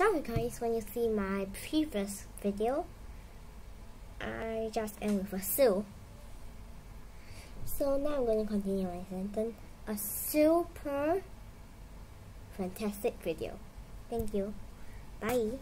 sorry guys when you see my previous video. I just end with a so. So now I'm going to continue my sentence. A super fantastic video. Thank you. Bye.